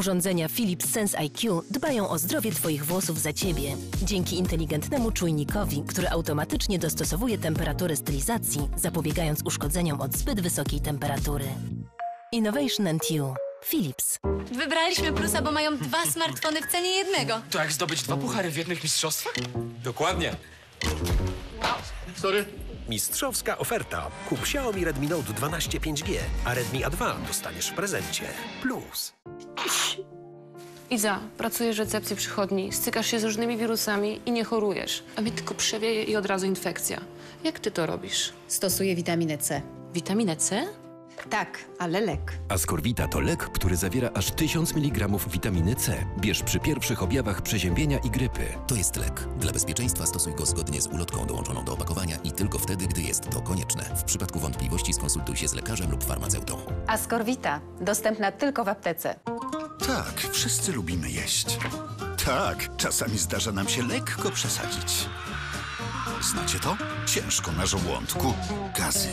Urządzenia Philips Sense IQ dbają o zdrowie Twoich włosów za Ciebie. Dzięki inteligentnemu czujnikowi, który automatycznie dostosowuje temperaturę stylizacji, zapobiegając uszkodzeniom od zbyt wysokiej temperatury. Innovation and You. Philips. Wybraliśmy plusa, bo mają dwa smartfony w cenie jednego. To jak zdobyć dwa puchary w jednych mistrzostwach? Dokładnie. Sorry. Mistrzowska oferta. Kup Xiaomi Redmi Note 12 5G, a Redmi A2 dostaniesz w prezencie. Plus. Iza, pracujesz w recepcji przychodni, stykasz się z różnymi wirusami i nie chorujesz. A mnie tylko przewieje i od razu infekcja. Jak ty to robisz? Stosuję witaminę C. Witaminę C? Tak, ale lek. Ascorvita to lek, który zawiera aż 1000 mg witaminy C. Bierz przy pierwszych objawach przeziębienia i grypy. To jest lek. Dla bezpieczeństwa stosuj go zgodnie z ulotką dołączoną do opakowania i tylko wtedy, gdy jest to konieczne. W przypadku wątpliwości skonsultuj się z lekarzem lub farmaceutą. Ascorvita. Dostępna tylko w aptece. Tak, wszyscy lubimy jeść. Tak, czasami zdarza nam się lekko przesadzić. Znacie to? Ciężko na żołądku. Gazy.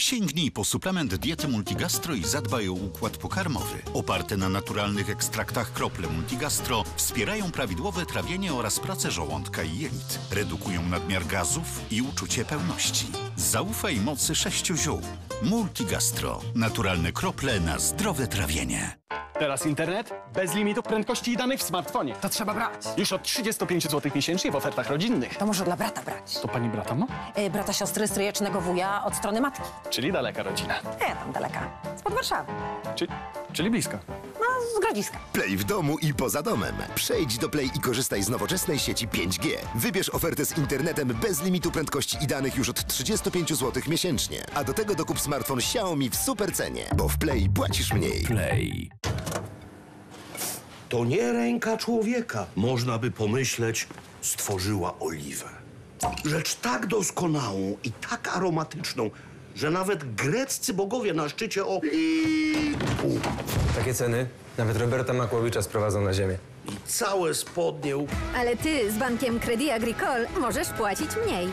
Sięgnij po suplement diety Multigastro i zadbaj o układ pokarmowy. Oparte na naturalnych ekstraktach krople Multigastro wspierają prawidłowe trawienie oraz pracę żołądka i jelit. Redukują nadmiar gazów i uczucie pełności. Zaufaj mocy sześciu ziół. Multigastro. Naturalne krople na zdrowe trawienie. Teraz internet bez limitu prędkości i danych w smartfonie. To trzeba brać. Już od 35 zł miesięcznie w ofertach rodzinnych. To może dla brata brać. To pani brata ma? E, brata siostry stryjecznego wuja od strony matki. Czyli daleka rodzina. Nie, tam daleka. Spod Warszawy. Czy, czyli bliska. No, z Grodziska. Play w domu i poza domem. Przejdź do Play i korzystaj z nowoczesnej sieci 5G. Wybierz ofertę z internetem bez limitu prędkości i danych już od 35 zł miesięcznie. A do tego dokup smartfon Xiaomi w super cenie, bo w Play płacisz mniej. Play. To nie ręka człowieka, można by pomyśleć, stworzyła oliwę. Rzecz tak doskonałą i tak aromatyczną, że nawet greccy bogowie na szczycie Olimpu Takie ceny nawet Roberta Makłowicza sprowadzą na ziemię. i całe spodnie u- Ale ty z bankiem Credit Agricole możesz płacić mniej.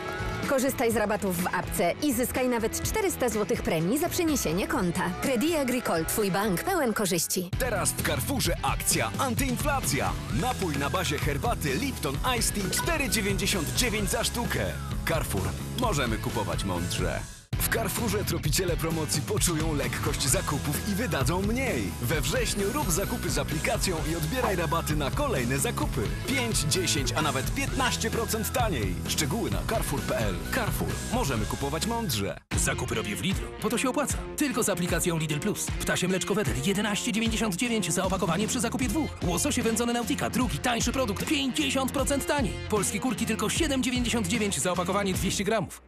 Korzystaj z rabatów w apce i zyskaj nawet 400 zł premii za przeniesienie konta. Credit Agricole, twój bank pełen korzyści. Teraz w Carrefourze akcja antyinflacja. Napój na bazie herbaty Lipton Ice Tea 4,99 za sztukę. Carrefour. Możemy kupować mądrze. Carrefourze tropiciele promocji poczują lekkość zakupów i wydadzą mniej. We wrześniu rób zakupy z aplikacją i odbieraj rabaty na kolejne zakupy. 5, 10, a nawet 15% taniej. Szczegóły na carrefour.pl. Carrefour. Możemy kupować mądrze. Zakupy robię w Lidlu, bo to się opłaca. Tylko z aplikacją Lidl Plus. Ptasie mleczko Wedel 11,99 za opakowanie przy zakupie dwóch. Łososie wędzone Nautika, drugi tańszy produkt 50% taniej. Polskie kurki tylko 7,99 za opakowanie 200 gramów.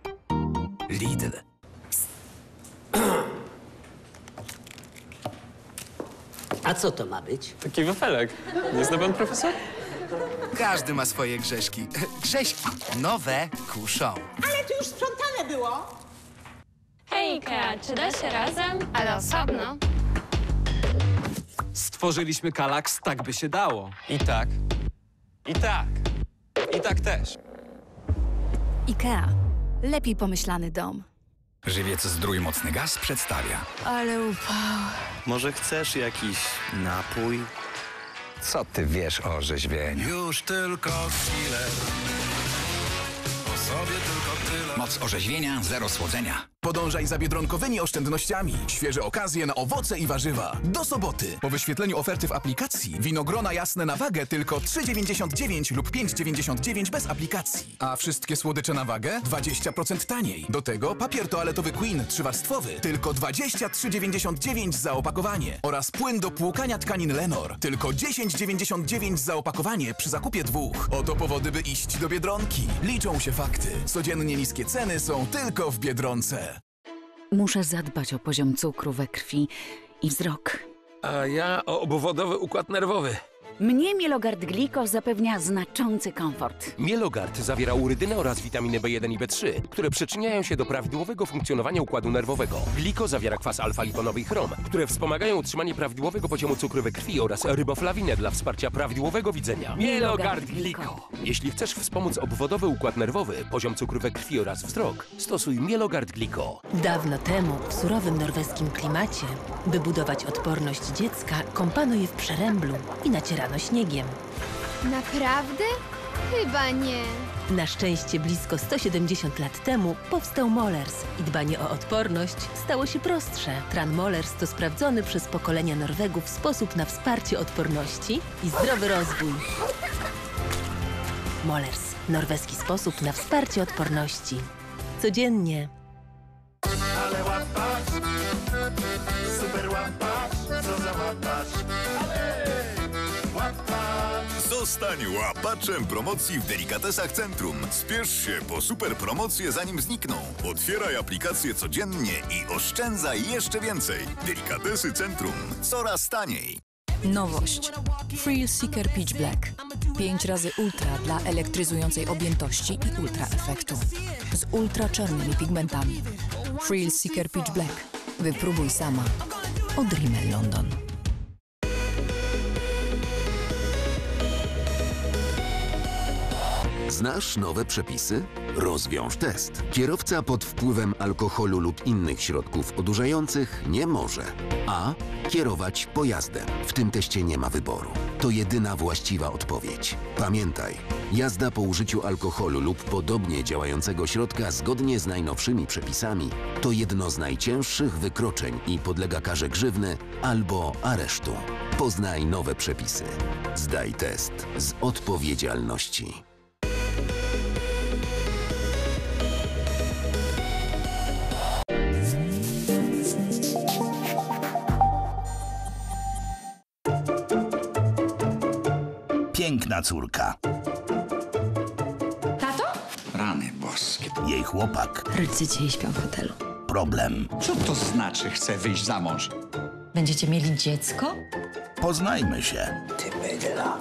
Lidl. A co to ma być? Taki wafelek. Nie zna pan profesor? Każdy ma swoje grzeszki. Grześki nowe kuszą. Ale tu już sprzątane było. Hej, Ikea, czy da się razem, ale osobno? Stworzyliśmy Kalaks tak, by się dało. I tak. I tak. I tak też. IKEA. Lepiej pomyślany dom. Żywiec Zdrój Mocny Gaz przedstawia. Ale upał. Może chcesz jakiś napój? Co ty wiesz o rzeźbieniu? Już tylko chwilę. O sobie tylko tyle. Moc orzeźwienia, zero słodzenia. Po podążaj za biedronkowymi oszczędnościami. Świeże okazje na owoce i warzywa. Do soboty. Po wyświetleniu oferty w aplikacji winogrona jasne na wagę tylko 3,99 lub 5,99 bez aplikacji. A wszystkie słodycze na wagę 20% taniej. Do tego papier toaletowy Queen trzywarstwowy tylko 23,99 za opakowanie. Oraz płyn do płukania tkanin Lenor tylko 10,99 za opakowanie przy zakupie dwóch. Oto powody, by iść do Biedronki. Liczą się fakty. Codziennie niskie ceny są tylko w Biedronce. Muszę zadbać o poziom cukru we krwi i wzrok. A ja o obwodowy układ nerwowy. Mnie Mielogard Gliko zapewnia znaczący komfort. Mielogard zawiera urydynę oraz witaminy B1 i B3, które przyczyniają się do prawidłowego funkcjonowania układu nerwowego. Gliko zawiera kwas alfa-liponowy i chrom, które wspomagają utrzymanie prawidłowego poziomu cukru we krwi oraz riboflawinę dla wsparcia prawidłowego widzenia. Mielogard Gliko. Jeśli chcesz wspomóc obwodowy układ nerwowy, poziom cukru we krwi oraz wzrok, stosuj Mielogard Gliko. Dawno temu, w surowym norweskim klimacie, by budować odporność dziecka, kąpano je w przeręblu i nacierano śniegiem. Naprawdę? Chyba nie. Na szczęście blisko 170 lat temu powstał Molers i dbanie o odporność stało się prostsze. Tran Molers to sprawdzony przez pokolenia Norwegów sposób na wsparcie odporności i zdrowy rozwój. Molers. Norweski sposób na wsparcie odporności. Codziennie. Zostań łapaczem promocji w Delikatesach Centrum. Spiesz się po super promocje zanim znikną. Otwieraj aplikację codziennie i oszczędzaj jeszcze więcej. Delikatesy Centrum. Coraz taniej. Nowość. Thrill Seeker Pitch Black. 5 razy ultra dla elektryzującej objętości i ultra efektu. Z ultra czarnymi pigmentami. Thrill Seeker Pitch Black. Wypróbuj sama. Od Rimmel London. Znasz nowe przepisy? Rozwiąż test. Kierowca pod wpływem alkoholu lub innych środków odurzających nie może a. Kierować pojazdem. W tym teście nie ma wyboru. To jedyna właściwa odpowiedź. Pamiętaj, jazda po użyciu alkoholu lub podobnie działającego środka zgodnie z najnowszymi przepisami to jedno z najcięższych wykroczeń i podlega karze grzywny albo aresztu. Poznaj nowe przepisy. Zdaj test z odpowiedzialności. Piękna córka. Tato? Rany boskie. Jej chłopak. Rodzice jej śpią w hotelu. Problem. Co to znaczy chce wyjść za mąż? Będziecie mieli dziecko? Poznajmy się. Ty bydla.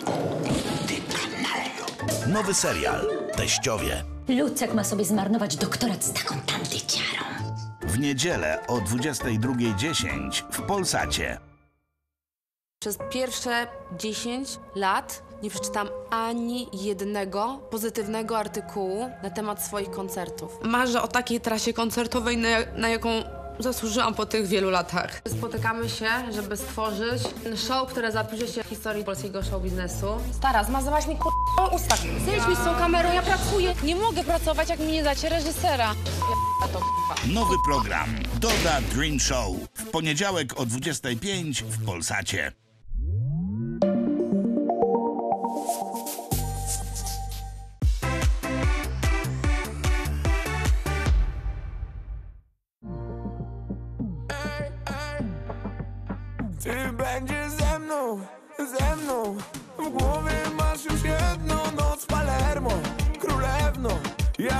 Ty kanajo. Nowy serial. Teściowie. Lucek ma sobie zmarnować doktorat z taką tandyciarą. W niedzielę o 22.10 w Polsacie. Przez pierwsze 10 lat nie przeczytam ani jednego pozytywnego artykułu na temat swoich koncertów. Marzę o takiej trasie koncertowej, na, na jaką zasłużyłam po tych wielu latach. Spotykamy się, żeby stworzyć show, które zapisze się w historii polskiego show biznesu. Stara, zmazałaś mi k***a usta. Zejdź mi z tą kamerą, ja pracuję. Nie mogę pracować, jak mi nie dacie reżysera. Nowy program. Doda Dream Show. W poniedziałek o 25 w Polsacie.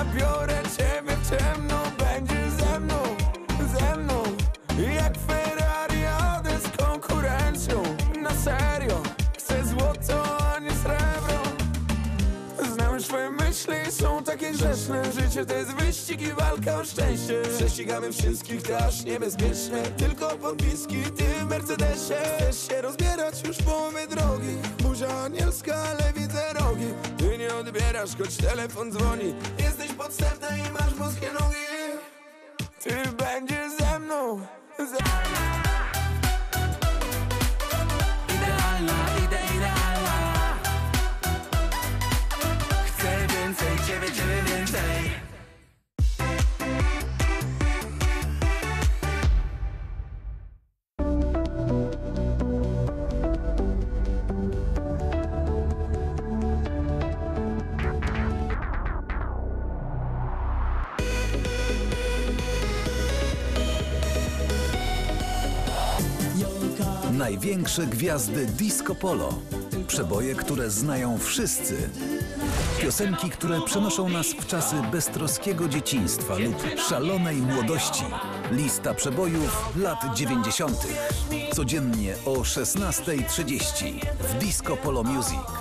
Ja biorę ciebie w ciemno Będziesz ze mną, ze mną. Jak Ferrari jadę z konkurencją. Na serio, chcę złoto, a nie srebro. Znam już twoje myśli, są takie grzeszne. Życie to jest wyścig i walka o szczęście. Prześcigamy wszystkich trasz niebezpieczne. Tylko podpiski, ty w Mercedesie. Chcesz się rozbierać już połowę odbierasz, choć telefon dzwoni. Jesteś podstępna i masz boskie nogi. Ty będziesz ze mną ze... Idealna, Największe gwiazdy disco polo. Przeboje, które znają wszyscy. Piosenki, które przenoszą nas w czasy beztroskiego dzieciństwa lub szalonej młodości. Lista przebojów lat 90. Codziennie o 16.30 w Disco Polo Music.